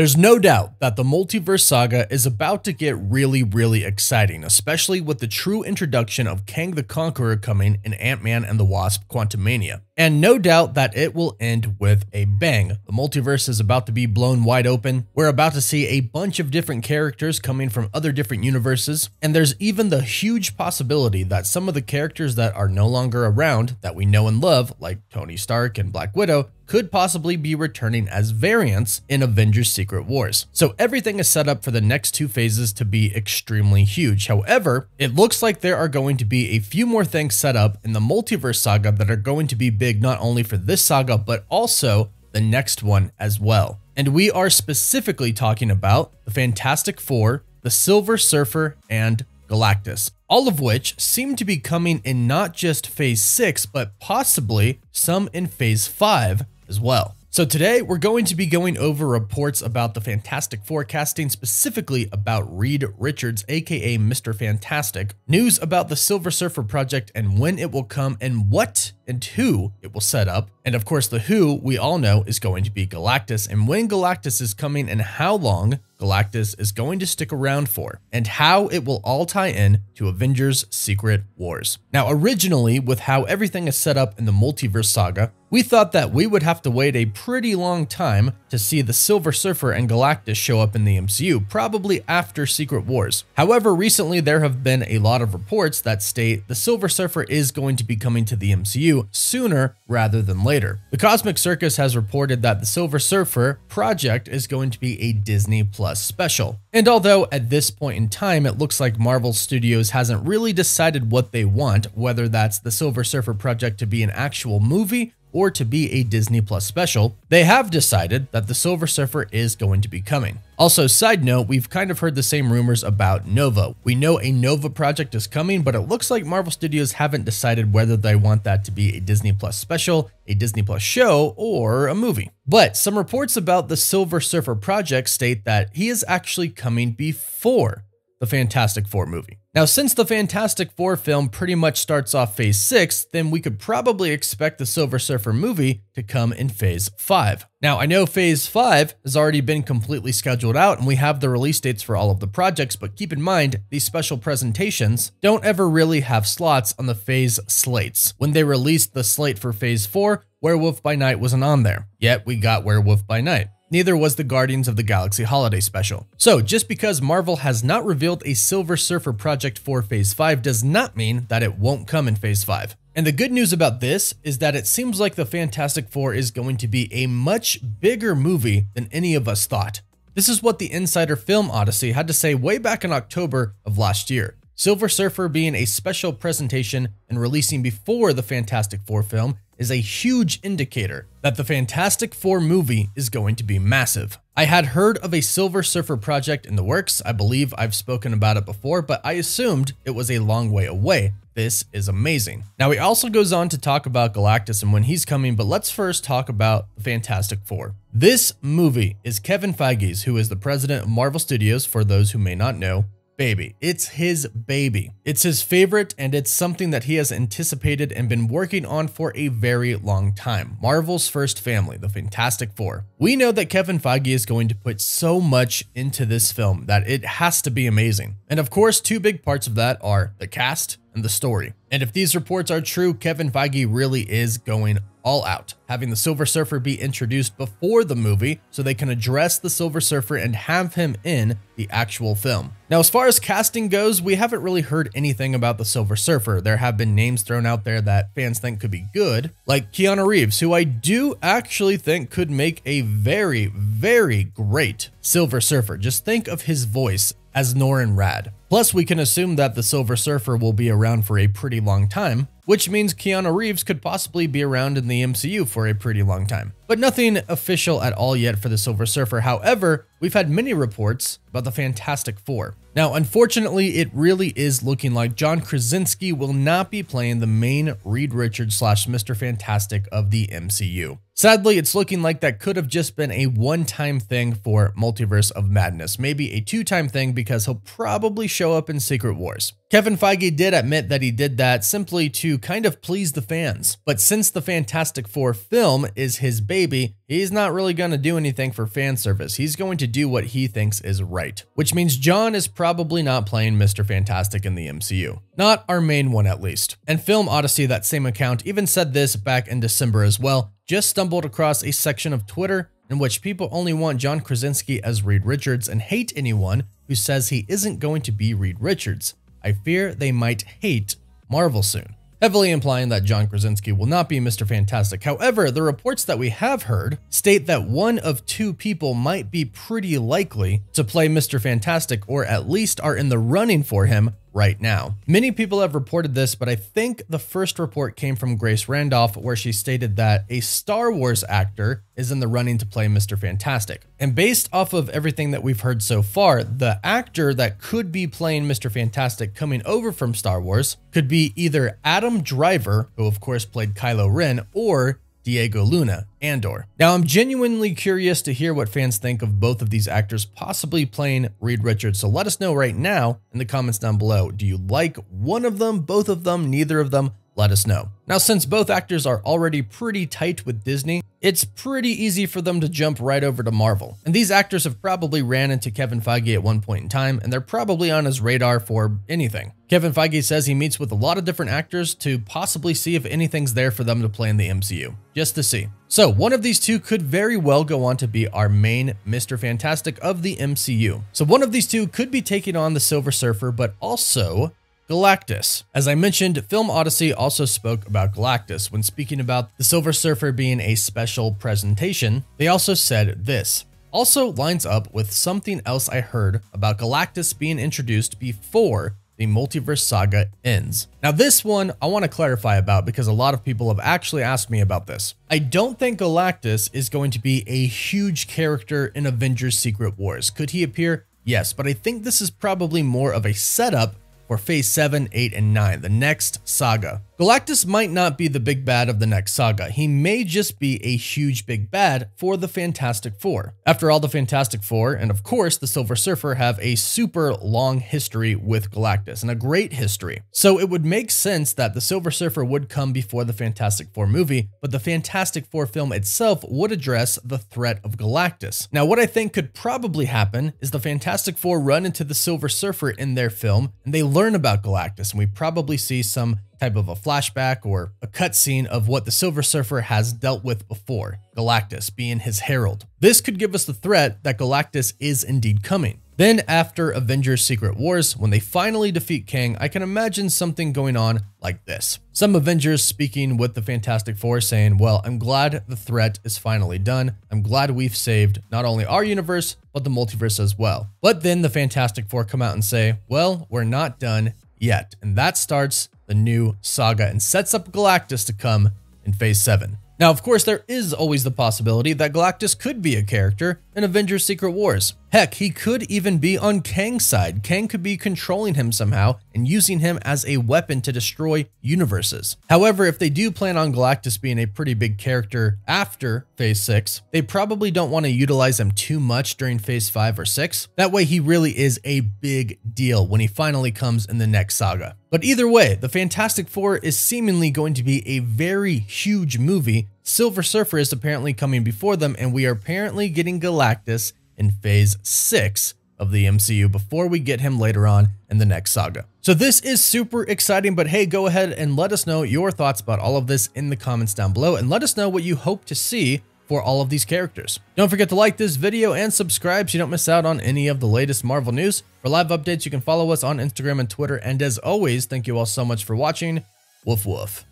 There's no doubt that the multiverse saga is about to get really, really exciting, especially with the true introduction of Kang the Conqueror coming in Ant-Man and the Wasp Quantumania. And no doubt that it will end with a bang. The multiverse is about to be blown wide open. We're about to see a bunch of different characters coming from other different universes. And there's even the huge possibility that some of the characters that are no longer around that we know and love, like Tony Stark and Black Widow, could possibly be returning as variants in Avengers Secret Wars. So everything is set up for the next two phases to be extremely huge. However, it looks like there are going to be a few more things set up in the multiverse saga that are going to be big not only for this saga, but also the next one as well. And we are specifically talking about the Fantastic Four, the Silver Surfer, and Galactus, all of which seem to be coming in not just Phase 6, but possibly some in Phase 5 as well. So today we're going to be going over reports about the Fantastic Four casting, specifically about Reed Richards, aka Mr. Fantastic, news about the Silver Surfer project and when it will come and what and who it will set up. And of course, the who we all know is going to be Galactus and when Galactus is coming and how long Galactus is going to stick around for, and how it will all tie in to Avengers Secret Wars. Now, originally, with how everything is set up in the multiverse saga, we thought that we would have to wait a pretty long time to see the Silver Surfer and Galactus show up in the MCU, probably after Secret Wars. However, recently there have been a lot of reports that state the Silver Surfer is going to be coming to the MCU sooner rather than later. The Cosmic Circus has reported that the Silver Surfer project is going to be a Disney Plus special. And although at this point in time it looks like Marvel Studios hasn't really decided what they want, whether that's the Silver Surfer project to be an actual movie or to be a Disney Plus special, they have decided that the Silver Surfer is going to be coming. Also, side note, we've kind of heard the same rumors about Nova. We know a Nova project is coming, but it looks like Marvel Studios haven't decided whether they want that to be a Disney Plus special, a Disney Plus show, or a movie. But some reports about the Silver Surfer project state that he is actually coming before the Fantastic Four movie. Now, since the Fantastic Four film pretty much starts off Phase 6, then we could probably expect the Silver Surfer movie to come in Phase 5. Now, I know Phase 5 has already been completely scheduled out and we have the release dates for all of the projects, but keep in mind, these special presentations don't ever really have slots on the Phase slates. When they released the slate for Phase 4, Werewolf by Night wasn't on there, yet we got Werewolf by Night neither was the Guardians of the Galaxy Holiday Special. So, just because Marvel has not revealed a Silver Surfer project for Phase 5 does not mean that it won't come in Phase 5. And the good news about this is that it seems like the Fantastic Four is going to be a much bigger movie than any of us thought. This is what the Insider Film Odyssey had to say way back in October of last year. Silver Surfer being a special presentation and releasing before the Fantastic Four film is a huge indicator that the Fantastic Four movie is going to be massive. I had heard of a Silver Surfer project in the works. I believe I've spoken about it before, but I assumed it was a long way away. This is amazing. Now, he also goes on to talk about Galactus and when he's coming, but let's first talk about the Fantastic Four. This movie is Kevin Feige's, who is the president of Marvel Studios, for those who may not know, baby. It's his baby. It's his favorite, and it's something that he has anticipated and been working on for a very long time. Marvel's first family, the Fantastic Four. We know that Kevin Feige is going to put so much into this film that it has to be amazing. And of course, two big parts of that are the cast and the story. And if these reports are true, Kevin Feige really is going all out, having the Silver Surfer be introduced before the movie so they can address the Silver Surfer and have him in the actual film. Now, as far as casting goes, we haven't really heard anything about the Silver Surfer. There have been names thrown out there that fans think could be good, like Keanu Reeves, who I do actually think could make a very, very great Silver Surfer. Just think of his voice as Norrin Radd. Plus, we can assume that the Silver Surfer will be around for a pretty long time, which means Keanu Reeves could possibly be around in the MCU for a pretty long time. But nothing official at all yet for the Silver Surfer. However, we've had many reports about the Fantastic Four. Now, unfortunately, it really is looking like John Krasinski will not be playing the main Reed Richards slash Mr. Fantastic of the MCU. Sadly, it's looking like that could have just been a one-time thing for Multiverse of Madness, maybe a two-time thing because he'll probably show up in Secret Wars. Kevin Feige did admit that he did that simply to kind of please the fans. But since the Fantastic Four film is his baby, he's not really going to do anything for fan service. He's going to do what he thinks is right, which means John is probably not playing Mr. Fantastic in the MCU. Not our main one, at least. And Film Odyssey, that same account, even said this back in December as well. Just stumbled across a section of Twitter in which people only want John Krasinski as Reed Richards and hate anyone who says he isn't going to be Reed Richards. I fear they might hate Marvel soon, heavily implying that John Krasinski will not be Mr. Fantastic. However, the reports that we have heard state that one of two people might be pretty likely to play Mr. Fantastic or at least are in the running for him right now. Many people have reported this, but I think the first report came from Grace Randolph, where she stated that a Star Wars actor is in the running to play Mr. Fantastic. And based off of everything that we've heard so far, the actor that could be playing Mr. Fantastic coming over from Star Wars could be either Adam Driver, who of course played Kylo Ren, or Diego Luna, Andor. Now, I'm genuinely curious to hear what fans think of both of these actors possibly playing Reed Richards, so let us know right now in the comments down below. Do you like one of them, both of them, neither of them? Let us know. Now, since both actors are already pretty tight with Disney, it's pretty easy for them to jump right over to Marvel. And these actors have probably ran into Kevin Feige at one point in time, and they're probably on his radar for anything. Kevin Feige says he meets with a lot of different actors to possibly see if anything's there for them to play in the MCU, just to see. So, one of these two could very well go on to be our main Mr. Fantastic of the MCU. So, one of these two could be taking on the Silver Surfer, but also Galactus. As I mentioned, Film Odyssey also spoke about Galactus when speaking about the Silver Surfer being a special presentation. They also said this. Also lines up with something else I heard about Galactus being introduced before the multiverse saga ends. Now, this one I want to clarify about because a lot of people have actually asked me about this. I don't think Galactus is going to be a huge character in Avengers Secret Wars. Could he appear? Yes, but I think this is probably more of a setup for Phase 7, 8, and 9, the next saga. Galactus might not be the big bad of the next saga. He may just be a huge big bad for the Fantastic Four. After all, the Fantastic Four, and of course the Silver Surfer, have a super long history with Galactus, and a great history. So it would make sense that the Silver Surfer would come before the Fantastic Four movie, but the Fantastic Four film itself would address the threat of Galactus. Now, what I think could probably happen is the Fantastic Four run into the Silver Surfer in their film, and they learn about Galactus, and we probably see some type of a flashback or a cutscene of what the Silver Surfer has dealt with before, Galactus being his herald. This could give us the threat that Galactus is indeed coming. Then after Avengers Secret Wars, when they finally defeat Kang, I can imagine something going on like this. Some Avengers speaking with the Fantastic Four saying, well, I'm glad the threat is finally done. I'm glad we've saved not only our universe, but the multiverse as well. But then the Fantastic Four come out and say, well, we're not done yet. And that starts the new saga and sets up Galactus to come in Phase 7. Now, of course, there is always the possibility that Galactus could be a character in Avengers Secret Wars. Heck, he could even be on Kang's side. Kang could be controlling him somehow and using him as a weapon to destroy universes. However, if they do plan on Galactus being a pretty big character after Phase 6, they probably don't want to utilize him too much during Phase 5 or 6. That way, he really is a big deal when he finally comes in the next saga. But either way, the Fantastic Four is seemingly going to be a very huge movie. Silver Surfer is apparently coming before them, and we are apparently getting Galactus in Phase 6 of the MCU before we get him later on in the next saga. So this is super exciting, but hey, go ahead and let us know your thoughts about all of this in the comments down below and let us know what you hope to see for all of these characters. Don't forget to like this video and subscribe so you don't miss out on any of the latest Marvel news. For live updates, you can follow us on Instagram and Twitter. And as always, thank you all so much for watching. Woof woof.